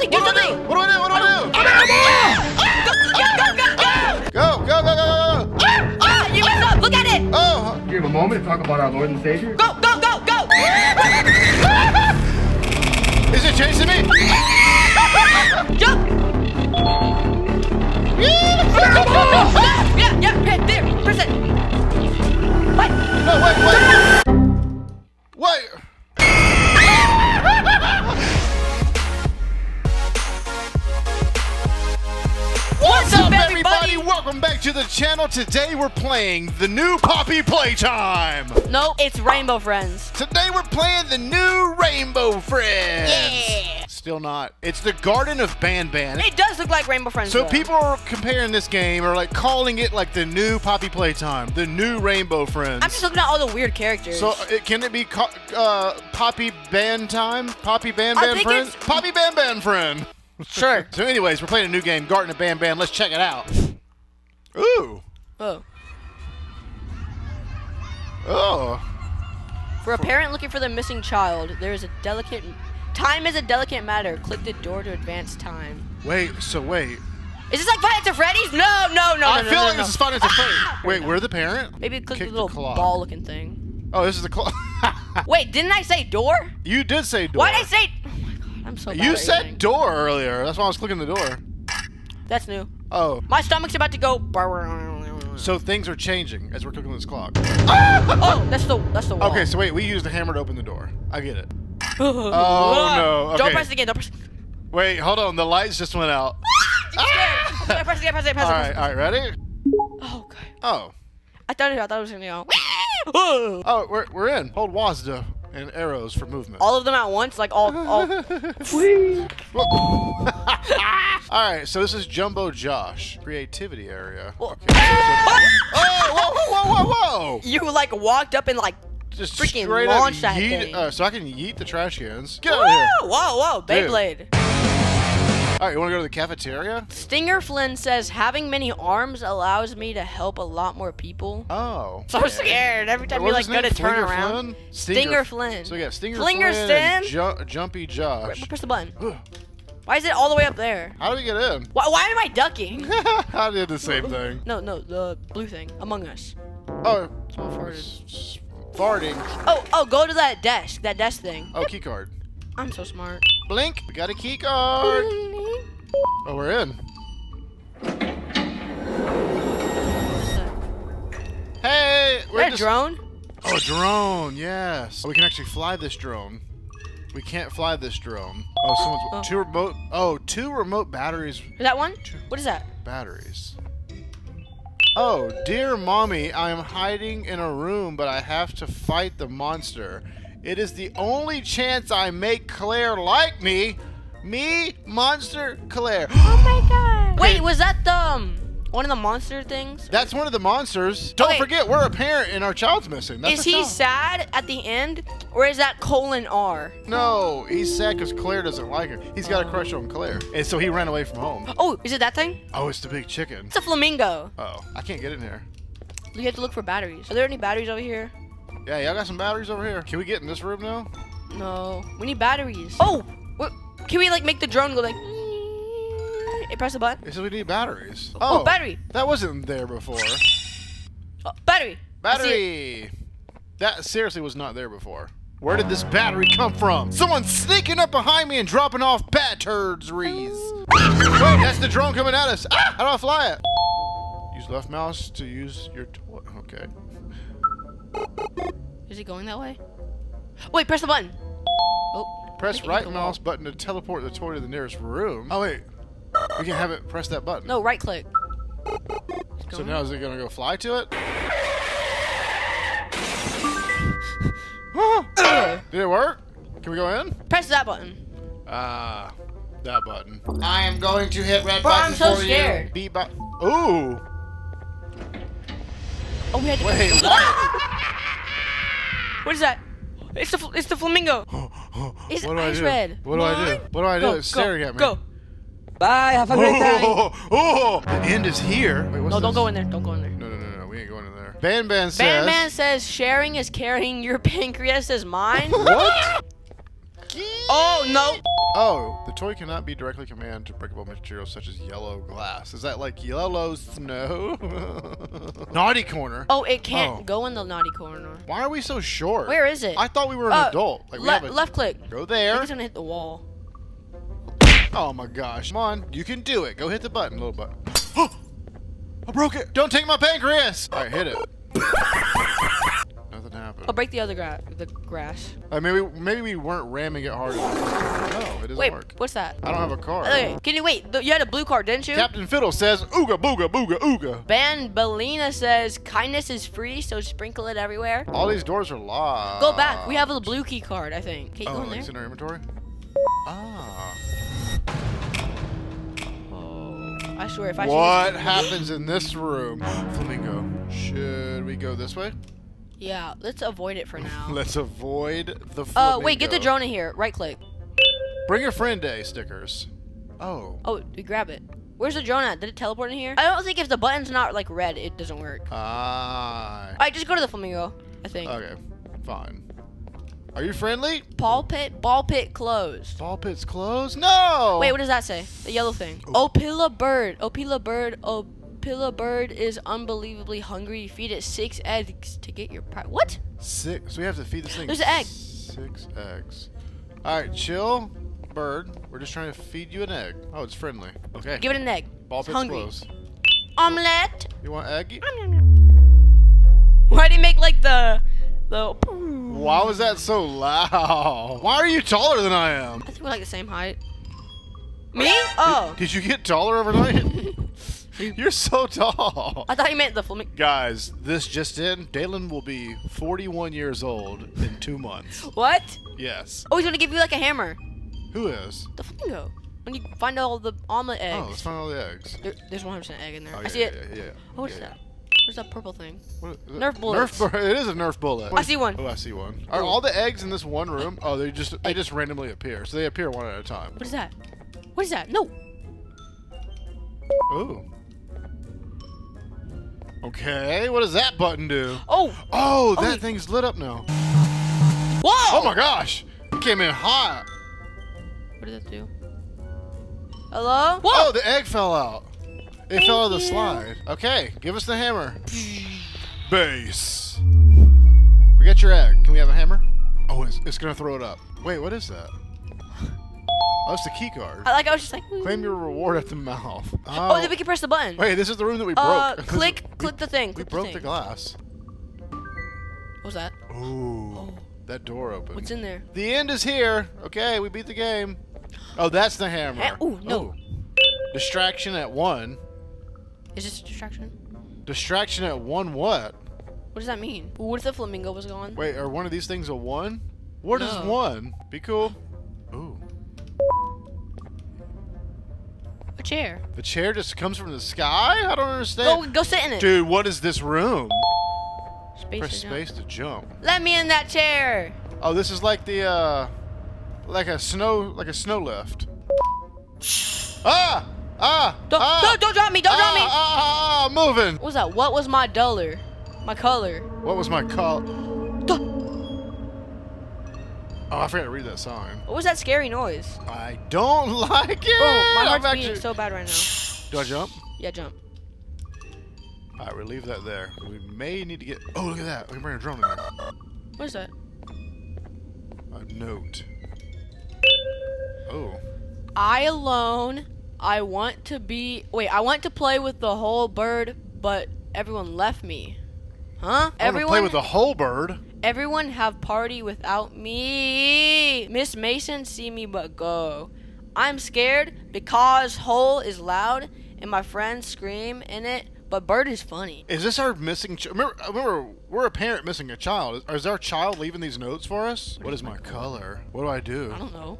something. Do What do I something. do? What do I do? What do I do? Go, go, go, go, go. Go, go, go, go, go, go. Ah, ah, you messed up. Look at it. Oh, You have a moment to talk about our Lord and Savior? Go, go, go, go. is it chasing me? Jump. Yeah, yeah, yeah, there, press it. What? No, wait, wait. Wait. Channel. Today we're playing the new Poppy Playtime. No, it's Rainbow Friends. Today we're playing the new Rainbow Friends. Yeah. Still not. It's the Garden of Ban Ban. It does look like Rainbow Friends. So though. people are comparing this game or like calling it like the new Poppy Playtime, the new Rainbow Friends. I'm just looking at all the weird characters. so it, can it be uh, Poppy Band time? Poppy Ban Ban think friend? Poppy Ban Ban friend. sure. So anyways, we're playing a new game, Garden of Ban Ban. Let's check it out. Ooh. Oh. Oh. For a parent looking for the missing child, there is a delicate. Time is a delicate matter. Click the door to advance time. Wait, so wait. Is this like Five Nights at Freddy's? No, no, no, I no, feel no, like no, this is no. Final Fantasy Ah! Wait, we're the parent? Maybe click Kick the the little clock. ball-looking thing. Oh, this is the clock. Wait, didn't I say door? you did say door. Why did I say? Oh my god, I'm so. bad You at said everything. door earlier. That's why I was clicking the door. That's new. Oh. My stomach's about to go. So things are changing as we're cooking this clock. Ah! Oh, that's the that's the wall. Okay, so wait, we used the hammer to open the door. I get it. Oh, oh no, Don't press it again. Don't press. Wait, hold on. The lights just went out. Ah! I'm scared. Ah! Press it again. Press it again. Press it. right, Press it. all right, ready? Oh god. Oh. I thought it. I thought it was gonna go. Oh. Oh, we're, we're in. Hold WASD and arrows for movement. All of them at once, like all. all all right, so this is Jumbo Josh, creativity area. Well- Okay. oh, whoa, whoa, whoa, whoa, whoa! you like walked up and like. Just Freaking straight launch that yeet, thing. Uh, so I can yeet the trash cans. Get Whoa, out of here. whoa, whoa. Beyblade. All right, you want to go to the cafeteria? Stinger Flynn says having many arms allows me to help a lot more people. Oh. So scared every time you like his go name? to turn Flinger around. Flynn? Stinger Flynn. So we got Stinger Flinger Flynn and Stin? Ju- Jumpy Josh. Press the button. Why is it all the way up there? How do we get in? Why, why am I ducking? I did the same thing. No, no, the blue thing. Among Us. Oh, Someone farted. s- s- farting. Oh, oh, go to that desk. That desk thing. Oh, key card. I'm so smart. Blink. We got a key card. Oh, we're in. Hey, Is we're that a drone? Oh, a drone. Yes. Oh, we can actually fly this drone. We can't fly this drone. Oh, someone's Oh. two remote. Oh, two remote batteries. Is that one? What is that? Batteries. Oh, dear mommy, I am hiding in a room, but I have to fight the monster. It is the only chance I make Claire like me. Me, monster, Claire. Oh my god. Wait, was that the um, one of the monster things? That's one of the monsters. Don't Okay. forget, we're a parent and our child's missing. That's is he child. sad at the end, or is that colon R? No, he's sad because Claire doesn't like him. He's got a crush on Claire. And so he ran away from home. Oh, is it that thing? Oh, it's the big chicken. It's a flamingo. Oh, I can't get in here. You have to look for batteries. Are there any batteries over here? Yeah, y'all got some batteries over here. Can we get in this room now? No. We need batteries. Oh, wh- can we like make the drone go like? Hey, press the button. It says we need batteries. Oh, battery. That wasn't there before. Oh, battery. It. Battery. That seriously was not there before. Where did this battery come from? Someone's sneaking up behind me and dropping off bat turds rees. Wait, that's the drone coming at us. Ah, how do I fly it? Use left mouse to use your toy. Okay. Is he going that way? Wait, press the button. Press right mouse button to teleport the toy to the nearest room. Oh wait, we can have it press that button. No, right click. So now is it gonna go fly to it? Did it work? Can we go in? Press that button. Ah, that button. I am going to hit red Bro, button I'm so for scared. you. Beat bu- Ooh. Oh, we had to. Wait, What is that? It's the fl- it's the flamingo. It's what do I do? red. What do I do? What? Do I do? Go, it's go, staring at me. Go. Bye. Have a great time. Oh, oh, the end is here. Wait, what's No, don't this? go in there. Don't go in there. No, no, no, no. We ain't going in there. Ban Ban says. Ban Man says sharing is carrying your pancreas is mine. What? oh no. Oh, the toy cannot be directly commanded to breakable materials such as yellow glass. Is that like yellow snow? Naughty corner. Oh, it can't Oh. go in the naughty corner. Why are we so short? Where is it? I thought we were an Uh, adult. Like we le- have a left click. Go there. it's gonna hit the wall. Oh my gosh. Come on. You can do it. Go hit the button, little button. I broke it. Don't take my pancreas. All right, hit it. I'll break the other gra- the grass. Uh, maybe maybe we weren't ramming it hard enough. No, it doesn't Wait, work. what's that? I don't have a card. Okay, can you wait? You had a blue card, didn't you? Captain Fiddle says, "Ooga booga booga ooga." Banbaleena says kindness is free, so sprinkle it everywhere. All these doors are locked. Go back. We have a blue key card, I think. Okay, Oh, go in there? it's in our inventory. Ah. Oh, I swear, if I What happens in this room? Flamingo. Should we go this way? Yeah, let's avoid it for now. Let's avoid the. Uh, wait, get the drone in here. Right click. Bring a friend day stickers. Oh. Oh, we grab it. Where's the drone at? Did it teleport in here? I don't think if the button's not like red, it doesn't work. Ah. Alright, just go to the flamingo. I think. Okay. Fine. Are you friendly? Ball pit, ball pit closed. Ball pit's closed. No. Wait, what does that say? The yellow thing. Opila bird. Opila bird. Opila bird is unbelievably hungry. You feed it six eggs to get your pri- What? Six. So we have to feed this thing. There's an egg. Six eggs. All right, chill, bird. We're just trying to feed you an egg. Oh, it's friendly. Okay. Give it an egg. Ball pit's hungry. closed. Omelette. You want eggy? Why do you make like the the? Why was that so loud? Why are you taller than I am? I think we're like the same height. Me? Oh, Did you get taller overnight? You're so tall. I thought you meant the flamingo. Guys, this just in. Dalen will be 41 years old in two months. What? Yes. Oh, he's gonna give you like a hammer. Who is? The flamingo. When you find all the omelet oh, eggs. Oh, let's find all the eggs. There, there's 100% egg in there. Oh, I yeah, see yeah, it. Yeah, yeah, Oh, what is yeah, that? Where's that purple thing? What? Nerf bullet. Nerf, it is a Nerf bullet. I see one. Oh, I see one. Are all the eggs in this one room? Oh, they just they just randomly appear. So they appear one at a time. What is that? What is that? No. Ooh. Okay, what does that button do? Oh. Oh, that Oh. thing's lit up now. Whoa. Oh my gosh! It came in hot. What did that do? Hello? Oh, Whoa. Oh, the egg fell out. It fell out of the slide. Okay, give us the hammer. Base. We got your egg. Can we have a hammer? Oh, it's, it's gonna throw it up. Wait, what is that? Oh, it's the key card. I, like I was just like. Claim your reward at the mouth. Oh, then we can press the button. Wait, this is the room that we broke. uh, is- click, click the thing. We Click broke the, the glass. What was that? Ooh, Oh. that door opened. What's in there? The end is here. Okay, we beat the game. Oh, that's the hammer. Ha- ooh, no. Distraction at one. Is this a distraction? Distraction at one what? What does that mean? What if the flamingo was gone? Wait, are one of these things a one? What is No. one? Be cool. A chair. The chair just comes from the sky? I don't understand. go go sit in it. Dude, what is this room? Space Press jump. space to jump. Let me in that chair. Oh, this is like the uh like a snow like a snow lift. Ah! Ah! Don't, ah, don't, don't drop me. Don't drop ah, me. Ah, ah, ah, moving. What was that? What was my dollar? My color. What was my call? Oh, I forgot to read that sign. What was that scary noise? I don't like it. Bro, my heart's beating so bad right now. Do I jump? Yeah, jump. All right, we'll leave that there. We may need to get. Oh, look at that. We can bring a drone in there. What is that? A note. Oh. I alone. I want to be. Wait, I want to play with the whole bird, but everyone left me. Huh? I want to everyone. play with the whole bird. Everyone have party without me. Miss Mason, see me but go. I'm scared because hole is loud and my friends scream in it, but bird is funny. Is this our missing? Ch- remember, uh, remember, we're a parent missing a child. Is, is our child leaving these notes for us? What is my color? What do I do? I don't know.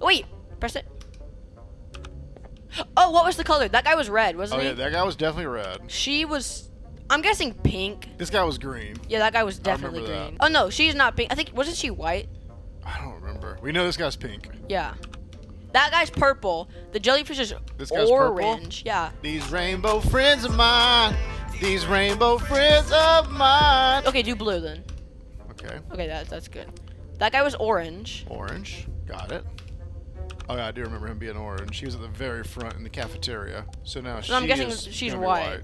Wait, press it. Oh, what was the color? That guy was red, Oh wasn't yeah, he? that guy was definitely red. She was. I'm guessing pink. This guy was green. Yeah, that guy was definitely remember that. green. Oh no, she's not pink. I think wasn't she white? I don't remember. We know this guy's pink. Yeah. That guy's purple. The jellyfish is This guy's purple? orange. Yeah. These rainbow friends of mine. These rainbow friends of mine. Okay, do blue then. Okay. Okay, that, that's good. That guy was orange. Orange. Got it. Oh yeah, I do remember him being orange. He was at the very front in the cafeteria. So now So I'm guessing she's gonna white.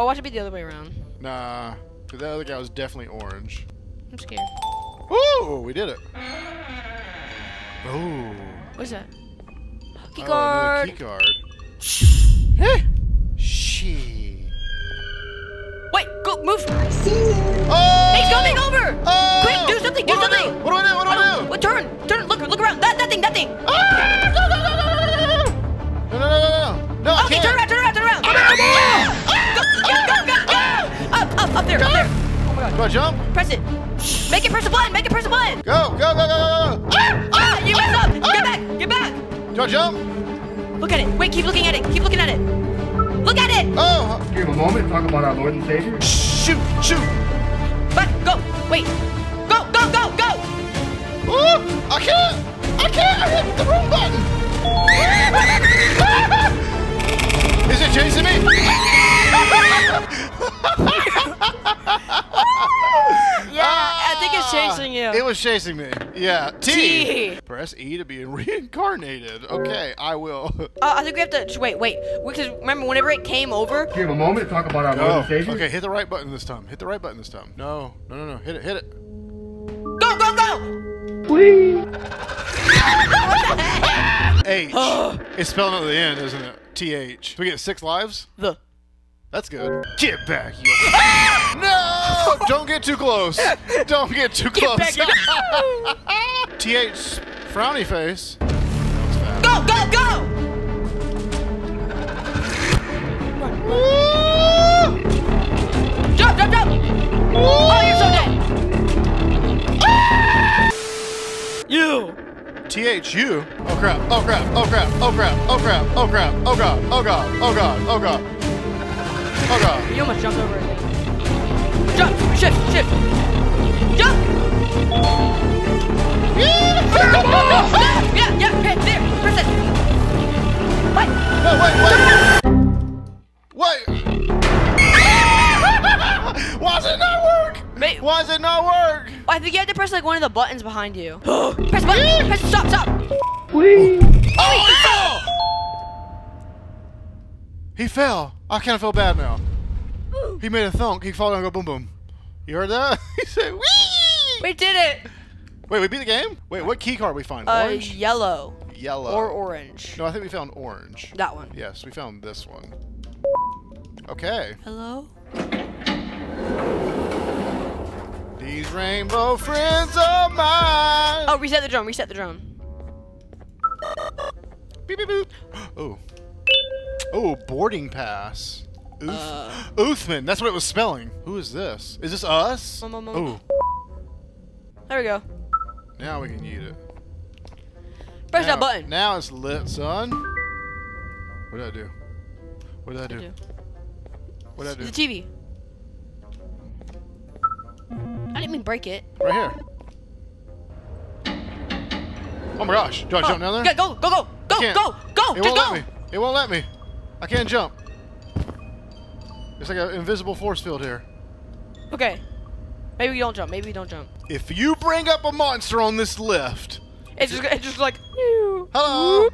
Or watch it be the other way around. Nah, 'cause that other guy was definitely orange. I'm scared. Ooh, we did it. Ooh. What's that? Key Oh, card. another key card. Hey. She. Wait, go move. Oh! He's coming over. Oh! Quick, do something, do what something. do? What do I do? What do I do? What, turn, turn, look, look around. That, that thing, that thing. Ah! No, no, no, no, no, no, no. No, no, no, no, no. No, I Okay, can't. turn around, turn around, turn around. Go, go, go, go, go. Up, up, up there, up there. Oh my Do god. I jump? Press it. Make it press the button. Make it press the button. Go, go, go, go, go, go. Ah, you messed up. Get back, get back. Do I jump? Look at it. Wait, keep looking at it. Keep looking at it. Look at it. Oh, Do you have a moment to talk about our Lord and Savior? shoot, shoot. Back, go. Wait. Go, go, go, go. Ooh, I can't. I can't. I hit the wrong button. Is it chasing me? Yeah, I think it's chasing you. It was chasing me. Yeah. T. T. Press E to be reincarnated. Okay, I will. Uh, I think we have to just wait, wait. Because remember, whenever it came over, Do you have a moment to talk about our Lord Oh, and okay. Hit the right button this time. Hit the right button this time. No, no, no, no. Hit it. Hit it. go, go, go. H. it's spelling at the end, isn't it? T H. We get six lives. The. That's good. Get back, you. no! Don't get too close. Don't get too close. back, get T H. Frowny face. Go, go, go. Jump, jump, jump. Oh, you're so dead. You. T H U. Oh crap. Oh crap. Oh crap. Oh crap. Oh crap. Oh crap. Oh god. Oh god. Oh god. Oh god. Oh god. You almost jumped over it. Jump, shift, shift. Jump. yeah, yeah, okay, there. Press it. What? No, wait, wait. Wait. Why does it not work? Wait, Why does it not work? I think you have to press like one of the buttons behind you. press button. Press stop, stop. Oh, he fell! He fell. I kind of feel bad now. He made a thunk. He fall down and go boom boom. You heard that? he said, wee! We did it. Wait, we beat the game? Wait, what key card we find? Uh, Orange? yellow Yellow. or orange. No, I think we found orange. That one. Yes, we found this one. Okay. Hello. These rainbow friends are mine. Oh, reset the drum. Reset the drum. Beep, beep, boop. Oh. Oh, boarding pass. Oof. Uh. Uthman. That's what it was spelling. Who is this? Is this us? Mum, mum, mum. Oh. There we go. Now we can eat it. Press now, that button. Now it's lit, son. What did I do? What did I do? What did I do? The? TV. I didn't mean break it. Right here. Oh my gosh. Do I jump down there? Go, go, go, go, go, go, go, It won't go. let me. It won't let me. I can't jump. It's like an invisible force field here. Okay. Maybe we don't jump. Maybe we don't jump. If you bring up a monster on this lift, It's just, it's just like. Hello. hello,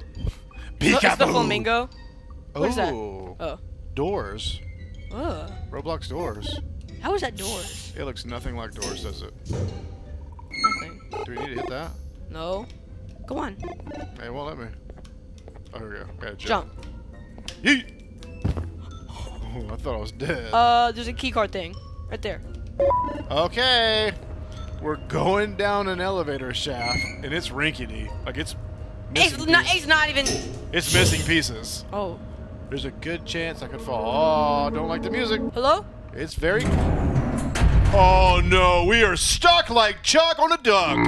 It's the Peekaboo. flamingo. What is that? Oh. oh. Doors. Ugh. Roblox doors. How is that doors? It looks nothing like doors, does it? Nothing. Do we need to hit that? No. Go on. Hey, it won't let me. Oh, here we go. Gotta Jump. Yeet. Oh, I thought I was dead. Uh, there's a key card thing. Right there. Okay. We're going down an elevator shaft, and it's rinkety. Like it's It's not, it's not even. It's missing pieces. Oh. There's a good chance I could fall. Oh, don't like the music. Hello? It's very. Oh no, we are stuck like Chuck on a duck.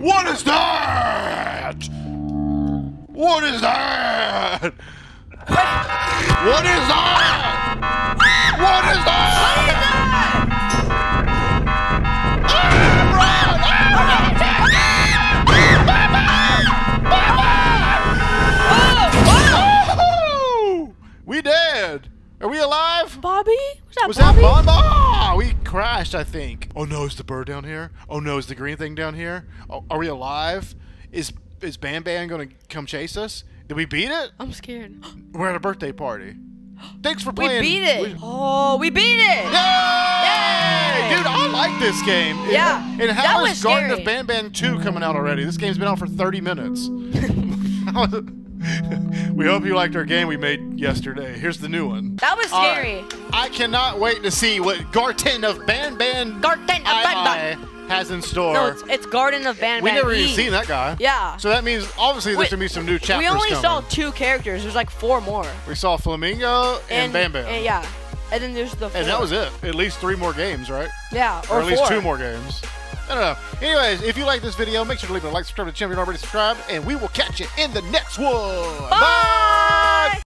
What is that? What is that? What is that? What is that? What is that? Oh! We dead. Are we alive? Bobby? Was that Was Bobby? that Bon Bon? Ah, we crashed, I think. Oh no, is the bird down here? Oh no, is the green thing down here? Oh, are we alive? Is is Ban Ban gonna come chase us? Did we beat it? I'm scared. We're at a birthday party. Thanks for playing. we beat it. we- oh, we beat it. Yay! Yay! Dude, I like this game. Yeah, And how is Garden scary. of Ban Ban 2 coming out already? This game's been out for 30 minutes. we hope you liked our game we made yesterday. Here's the new one. That was scary. right. I cannot wait to see what Garten of Ban Ban Garten of Ban Ban. Has in store. No, it's, it's Garden of Ban we never even seen that guy. Yeah. So that means obviously there's Wait, gonna be some new chapters we only coming. saw two characters. There's like four more. we saw Flamingo and, Bam Bam. and yeah. And then there's the. And that was it. At least three more games, right? Yeah. Or, Or, at least four. two more games. I don't know. Anyways, if you like this video, make sure to leave a like, subscribe to the channel if you're not already subscribed, and we will catch you in the next one. Bye!